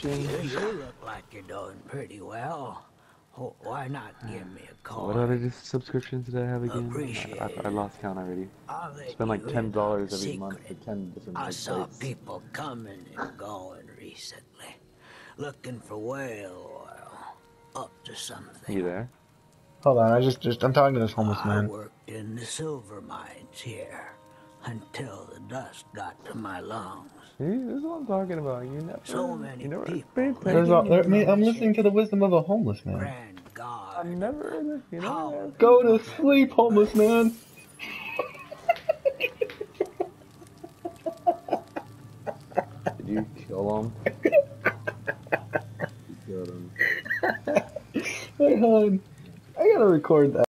Cha-ching. You, you look like you're doing pretty well. Why not give me a call? What other subscriptions did I have again? I, I, I lost count already. I'll let Spend like ten dollars on a every month for ten different I like, saw sites. people coming and going recently, looking for whale oil, up to something. You there? Hold on, I just, just I'm talking to this homeless I man. I worked in the silver mines here until the dust got to my lungs. See, this is what I'm talking about. You never. So many you never people. pay There's a, there, I mean, I'm listening to the wisdom of a homeless man. Grand God. I'm never. You How? know. Go to sleep, homeless man. Did you kill him? you killed him. Hey, hon, I gotta record that.